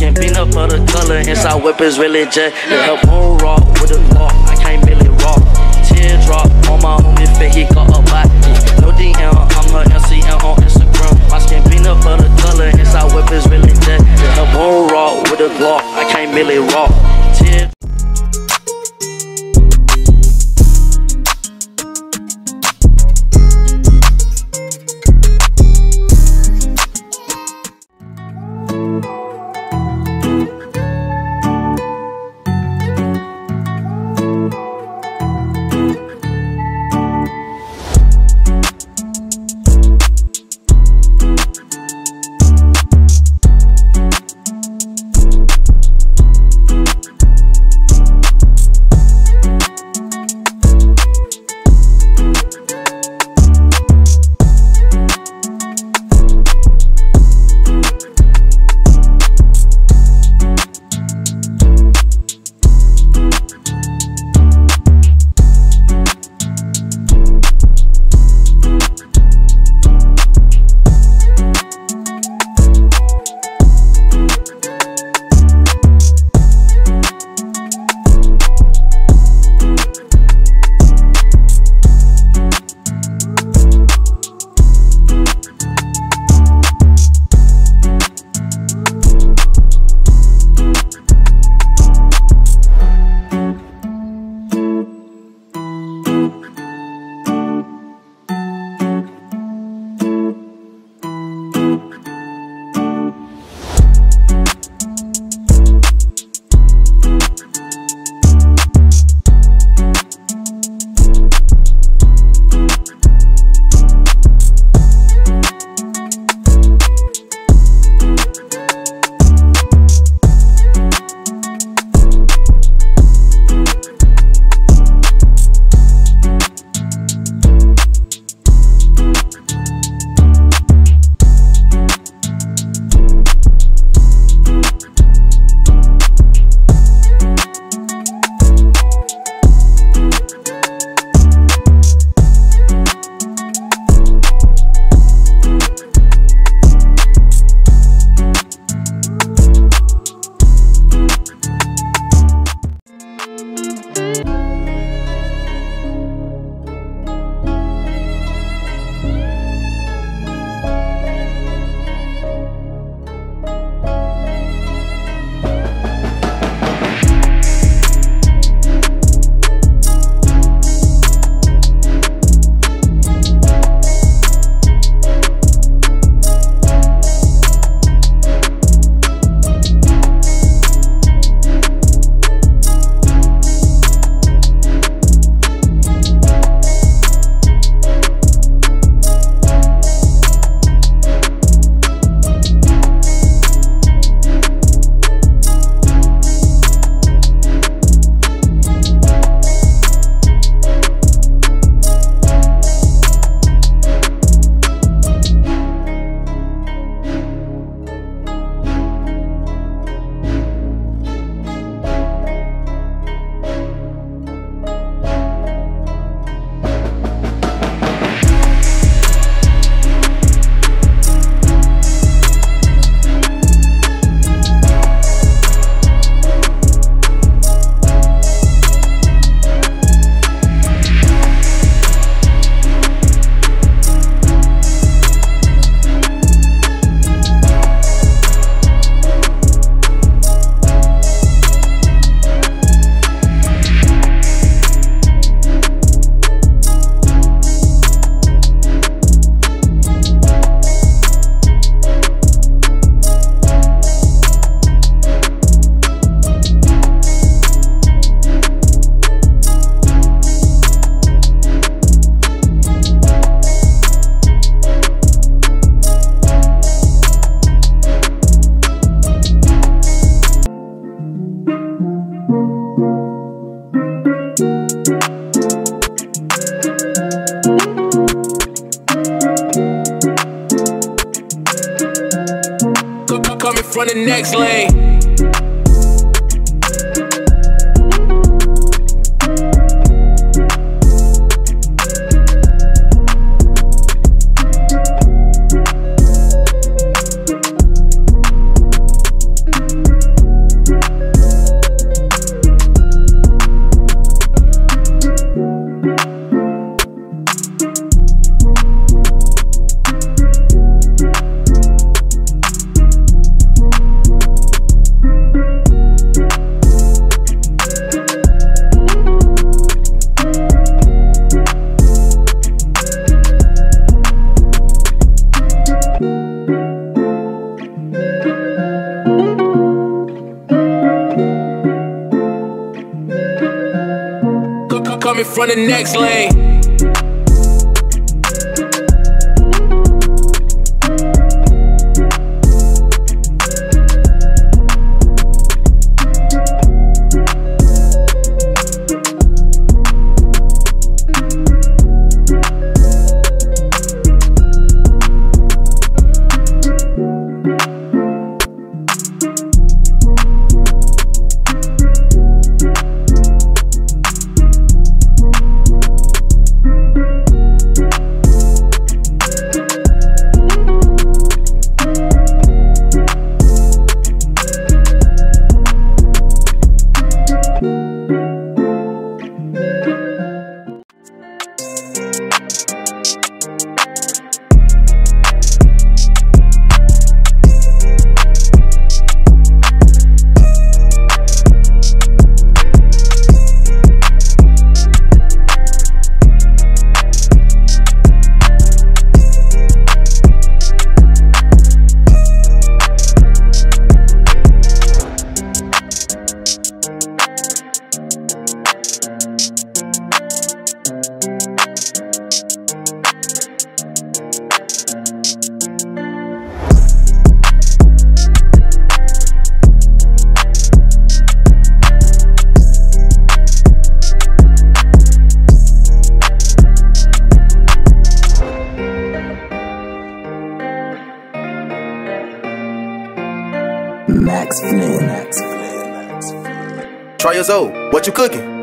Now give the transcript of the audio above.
skin peanut butter color, inside weapons really jet. Yeah, the bone rock with a Glock, I can't really rock. Teardrop on my homie fit, he got a body. No DM, I'm her MCM on Instagram. My skin peanut butter color, inside weapons really jet. Yeah, the bone rock with a Glock, I can't really rock. From the next lane. From the next lane. Try your old. What you cooking?